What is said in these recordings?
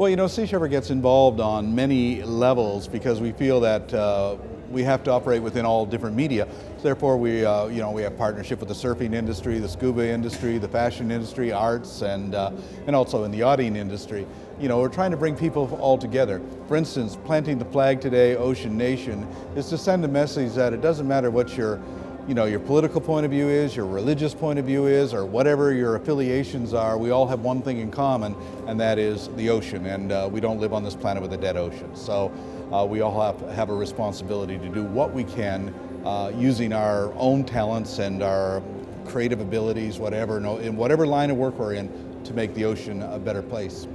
Well, you know, Sea Shepherd gets involved on many levels because we feel that uh, we have to operate within all different media. Therefore, we, uh, you know, we have partnership with the surfing industry, the scuba industry, the fashion industry, arts, and, uh, and also in the yachting industry. You know, we're trying to bring people all together. For instance, planting the flag today, Ocean Nation, is to send a message that it doesn't matter what your you know, your political point of view is, your religious point of view is, or whatever your affiliations are, we all have one thing in common, and that is the ocean. And uh, we don't live on this planet with a dead ocean. So uh, we all have, have a responsibility to do what we can uh, using our own talents and our creative abilities, whatever, in whatever line of work we're in, to make the ocean a better place.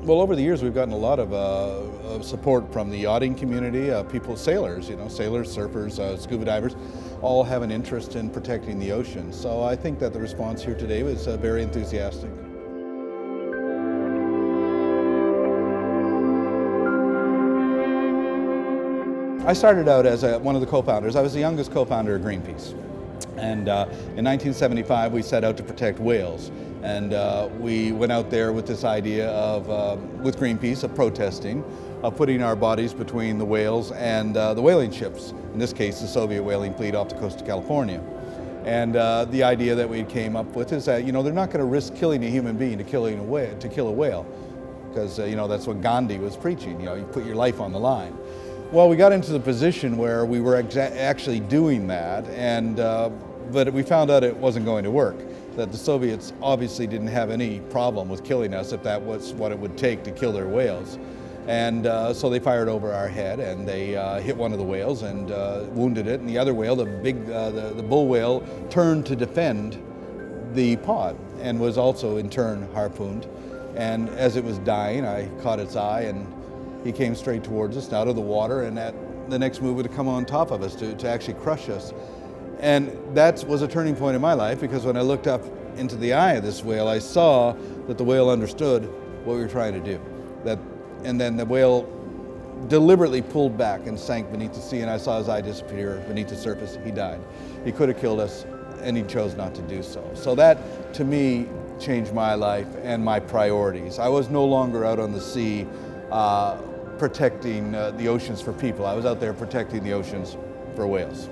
Well, over the years, we've gotten a lot of, uh, of support from the yachting community, uh, people, sailors, you know, sailors, surfers, uh, scuba divers, all have an interest in protecting the ocean. So I think that the response here today was uh, very enthusiastic. I started out as a, one of the co-founders. I was the youngest co-founder of Greenpeace. And uh, in 1975, we set out to protect whales. And uh, we went out there with this idea of, uh, with Greenpeace, of protesting, of putting our bodies between the whales and uh, the whaling ships, in this case the Soviet whaling fleet off the coast of California. And uh, the idea that we came up with is that, you know, they're not going to risk killing a human being to, killing a whale, to kill a whale, because, uh, you know, that's what Gandhi was preaching, you know, you put your life on the line. Well, we got into the position where we were actually doing that, and, uh, but we found out it wasn't going to work that the Soviets obviously didn't have any problem with killing us if that was what it would take to kill their whales. And uh, so they fired over our head and they uh, hit one of the whales and uh, wounded it. And the other whale, the big, uh, the, the bull whale, turned to defend the pod and was also in turn harpooned. And as it was dying, I caught its eye and he came straight towards us out of the water and at the next move would come on top of us to, to actually crush us. And that was a turning point in my life because when I looked up into the eye of this whale, I saw that the whale understood what we were trying to do. That, and then the whale deliberately pulled back and sank beneath the sea, and I saw his eye disappear beneath the surface. He died. He could have killed us, and he chose not to do so. So that, to me, changed my life and my priorities. I was no longer out on the sea uh, protecting uh, the oceans for people. I was out there protecting the oceans for whales.